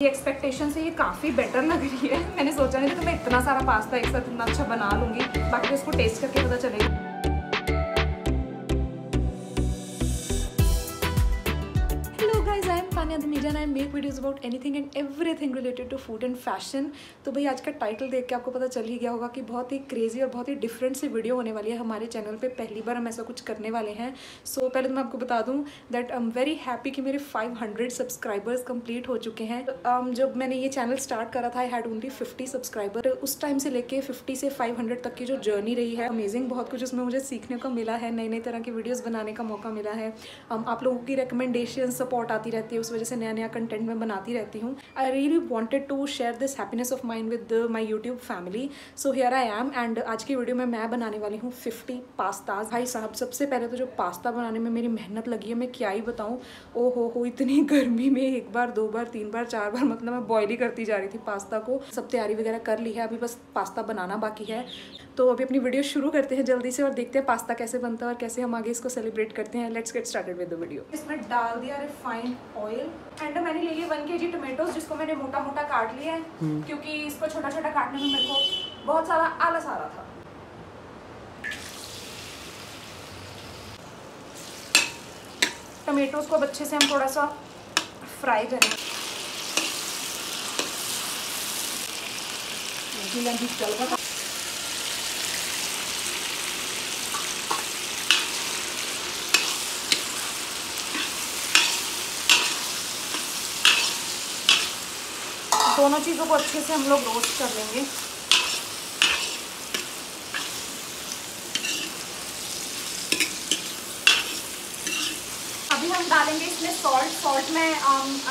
Expectation से ये काफ़ी बेटर लग रही है। मैंने सोचा नहीं था कि मैं इतना सारा पास्ता एक साथ इतना अच्छा बना लूँगी। बाकी उसको टेस्ट करके पता चलेगा। Tania Dhamija I make videos about anything and everything related to food and fashion तो भाई आज का टाइटल देख के आपको पता चल ही गया होगा कि बहुत ही क्रेजी और बहुत ही डिफरेंट सी वीडियो होने वाली है हमारे चैनल पे। पहली बार हम ऐसा कुछ करने वाले हैं। सो so, पहले तो मैं आपको बता दूँ that I am very happy कि मेरे 500 सब्सक्राइबर्स कंप्लीट हो चुके हैं। Um, जब मैंने ये चैनल स्टार्ट करा था I had only fifty subscriber उस टाइम से लेके फिफ्टी से फाइव तक की जो जर्नी रही है अमेजिंग बहुत कुछ उसमें मुझे सीखने को मिला है नई नई तरह की वीडियोज़ बनाने का मौका मिला है। Um, आप लोगों की रिकमेंडेशन सपोर्ट आती रहती है उस वजह से नया नया कंटेंट मैं बनाती रहती हूँ। I really wanted to share this happiness of mind with my YouTube family so here I am and आज की वीडियो में मैं बनाने वाली हूँ फिफ्टी पास्ताज भाई साहब, सबसे पहले तो जो पास्ता बनाने में मेरी मेहनत लगी है, मैं क्या ही बताऊँ? ओ हो हो इतनी गर्मी में एक बार, दो बार, तीन बार, चार बार मतलब मैं बॉयल ही करती जा रही थी पास्ता को। सब तैयारी वगैरह कर ली है, अभी बस पास्ता बनाना बाकी है। तो अभी अपनी वीडियो शुरू करते हैं जल्दी से और देखते हैं पास्ता कैसे बनता है और कैसे हम आगे इसको सेलिब्रेट करते हैं। Let's get started with the video इसमें डाल दिया रिफाइंड ऑयल एंड मैंने ले लिए वन के जी टोमेटोज जिसको मैंने मोटा मोटा काट लिया है हम्म। क्योंकि इसको छोटा छोटा काटने में मेरे को बहुत सारा आलस आ रहा था। टमेटोज को अच्छे से हम थोड़ा सा फ्राई करें चल दोनों चीज़ों को अच्छे से हम लोग रोस्ट कर लेंगे। अभी हम डालेंगे इसमें सॉल्ट सॉल्ट मैं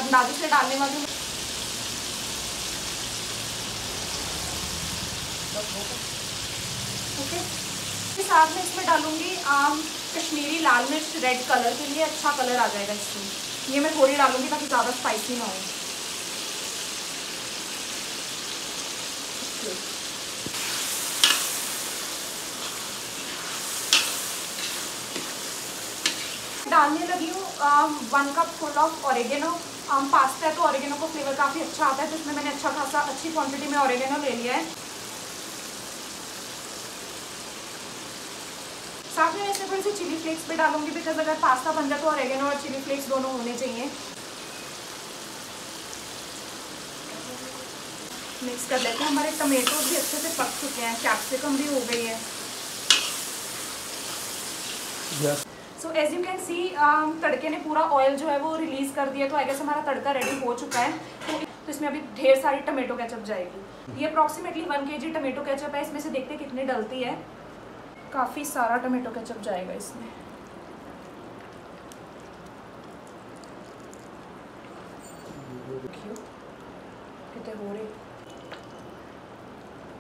अंदाजे से डालने वाली हूँ। ओके साथ में इसमें डालूँगी आम कश्मीरी लाल मिर्च रेड कलर के लिए अच्छा कलर आ जाएगा इसमें। ये मैं थोड़ी डालूँगी ताकि ज़्यादा स्पाइसी ना हो। डालने लगी हूँ one cup full of oregano pasta है तो ऑरिगेनो का फ्लेवर काफ़ी अच्छा आता है तो इसमें मैंने अच्छा खासा, अच्छी क्वांटिटी में ऑरेगेनो ले लिया है। साथ में ऐसे थोड़ी सी चिली फ्लेक्स भी डालूँगी बिकॉज़ अगर पास्ता बन जाए तो ऑरेगेनो और चिली फ्लेक्स दोनों होने चाहिए। मिक्स कर लेते हैं। हमारे टमेटो भी अच्छे से पक चुके हैं कैप्सिकम भी हो गई है। So as you can see तड़के ने पूरा ऑयल जो है वो रिलीज़ कर दिया तो आई गेस हमारा तड़का रेडी हो चुका है। तो, तो इसमें अभी ढेर सारी टमेटो केचप जाएगी। ये अप्रॉक्सीमेटली वन के जी टमेटो केचप है इसमें से देखते हैं कितनी डलती है। काफ़ी सारा टमेटो केचप जाएगा इसमें। हो रहे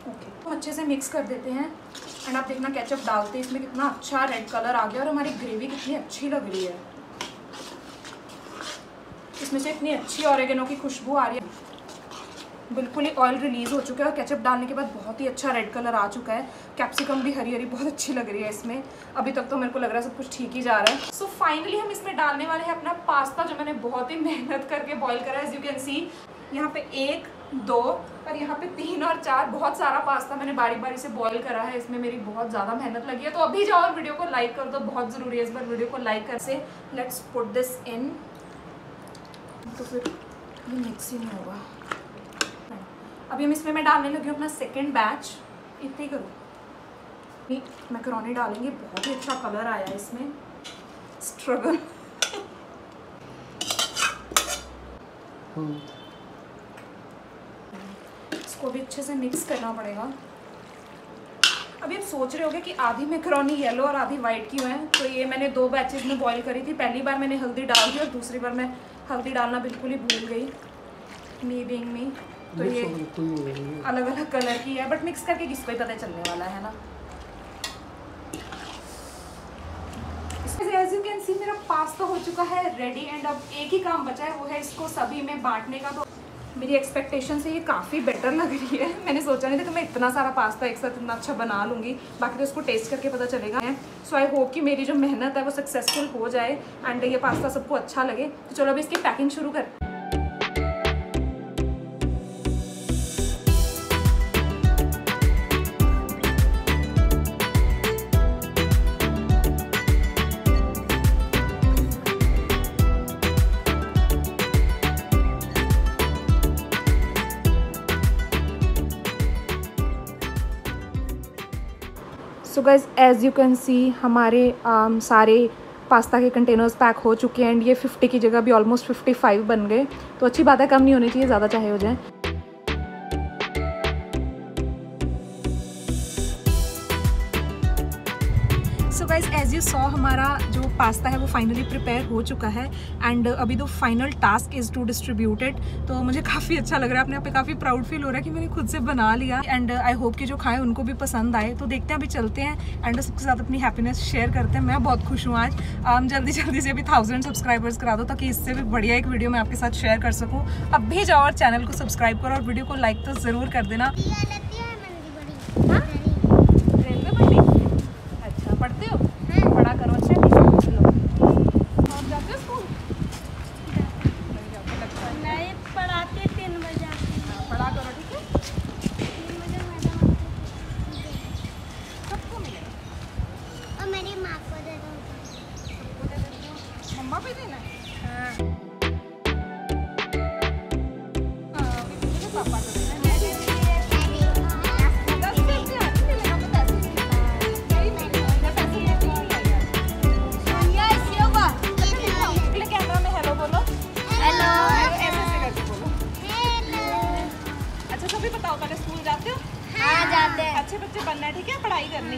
ओके okay. तो अच्छे से मिक्स कर देते हैं। एंड आप देखना केचप डालते हैं इसमें कितना अच्छा रेड कलर आ गया और हमारी ग्रेवी कितनी अच्छी लग रही है। इसमें से इतनी अच्छी ऑरेगेनो की खुशबू आ रही है। बिल्कुल ही ऑयल रिलीज़ हो चुका है और केचप डालने के बाद बहुत ही अच्छा रेड कलर आ चुका है। कैप्सिकम भी हरी हरी बहुत अच्छी लग रही है इसमें। अभी तक तो मेरे को लग रहा है सब कुछ ठीक ही जा रहा है। सो so, फाइनली हम इसमें डालने वाले हैं अपना पास्ता जो मैंने बहुत ही मेहनत करके बॉईल करा है एज यू कैन सी यहाँ पे एक दो, पर यहाँ पे तीन और चार, बहुत सारा पास्ता मैंने बारी बारी से बॉईल करा है। इसमें मेरी बहुत ज़्यादा मेहनत लगी है। तो अभी जाओ और वीडियो को लाइक कर दो, बहुत ज़रूरी है इस बार वीडियो को लाइक कर से। लेट्स पुट दिस इन तो फिर ये मिक्स ही नहीं होगा। अभी हम इसमें मैं डालने लगी हूँ अपना सेकेंड बैच इतने ही करूँ। मैकरोनी डालेंगे, बहुत ही अच्छा कलर आया है इसमें। स्ट्रगल इसको भी अच्छे से मिक्स करना पड़ेगा। अभी आप सोच रहे होगे कि आधी मैकरोनी येलो और आधी वाइट क्यों है? तो ये मैंने दो बैचेज में बॉईल करी थी। पहली बार मैंने हल्दी डाल दी और दूसरी बार मैं हल्दी डालना बिल्कुल ही भूल गई। मी बिंग मी तो ये अलग अलग कलर की है बट मिक्स करके किसको ही पता चलने वाला है ना? एज यू कैन सी मेरा पास्ता हो चुका है रेडी एंड अब एक ही काम बचा है वो है इसको सभी में बांटने का। तो मेरी एक्सपेक्टेशन से ये काफ़ी बेटर लग रही है। मैंने सोचा नहीं था कि मैं इतना सारा पास्ता एक साथ इतना अच्छा बना लूँगी। बाकी तो इसको टेस्ट करके पता चलेगा। सो आई होप कि मेरी जो मेहनत है वो सक्सेसफुल हो जाए एंड ये पास्ता सबको अच्छा लगे। तो चलो अभी इसकी पैकिंग शुरू कर so guys as you can see हमारे um, सारे पास्ता के कंटेनर्स पैक हो चुके हैं एंड ये 50 की जगह भी ऑलमोस्ट 55 बन गए। तो अच्छी बात है कम नहीं होनी चाहिए ज़्यादा चाहे हो जाए। एज यू सॉ हमारा जो पास्ता है वो फाइनली प्रिपेयर हो चुका है एंड अभी तो final task is to distributed तो मुझे काफ़ी अच्छा लग रहा है अपने आप पे काफ़ी प्राउड फील हो रहा है कि मैंने खुद से बना लिया एंड आई होप कि जो खाए उनको भी पसंद आए। तो देखते हैं अभी चलते हैं एंड सबके साथ अपनी हैप्पीनेस शेयर करते हैं। मैं बहुत खुश हूँ आज। um, जल्दी जल्दी से अभी थाउज़ेंड सब्सक्राइबर्स करा दो ताकि इससे भी बढ़िया एक वीडियो मैं आपके साथ शेयर कर सकूँ। अब भी जाओ और चैनल को सब्सक्राइब करो और वीडियो को लाइक तो ज़रूर कर देना। अच्छे बच्चे बनना है ठीक है? पढ़ाई करनी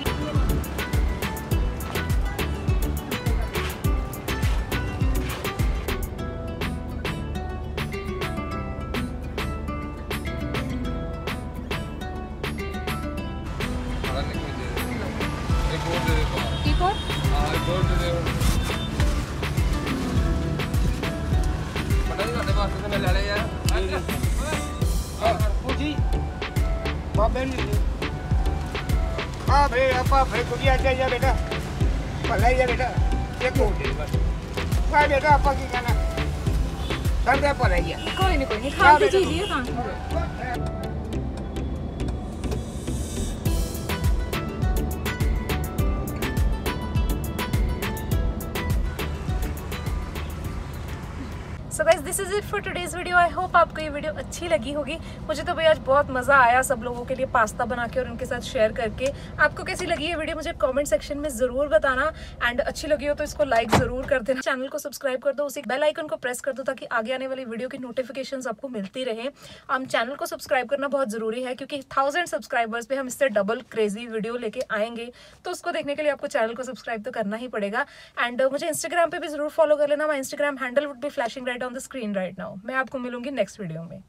एक और? हाँ एक हाँ भाई भाई बेटा। भलाई बेटा। एक बेटा आप की कहना कर दे पढ़ाई कोई नहीं कोई नहीं। खा के चीज़ हाँ so? Guys this is it for today's video I hope आपको ये वीडियो अच्छी लगी होगी। मुझे तो भाई आज बहुत मज़ा आया सब लोगों के लिए पास्ता बना के और उनके साथ शेयर करके। आपको कैसी लगी ये वीडियो मुझे कमेंट सेक्शन में ज़रूर बताना। एंड अच्छी लगी हो तो इसको लाइक ज़रूर कर देना। चैनल को सब्सक्राइब कर दो, उसी बेल आइकन को प्रेस कर दो ताकि आगे आने वाली वीडियो की नोटिफिकेशन आपको मिलती रहे। हम चैनल को सब्सक्राइब करना बहुत ज़रूरी है, क्योंकि थाउज़ेंड सब्सक्राइबर्स पे हम इससे डबल क्रेजी वीडियो लेके आएँगे। तो उसको देखने के लिए आपको चैनल को सब्सक्राइब तो करना ही पड़ेगा। एंड मुझे इंस्टाग्राम पर भी ज़रूर फॉलो कर लेना। My Instagram handle would be flashing right on the screen right now मैं आपको मिलूँगी नेक्स्ट वीडियो में।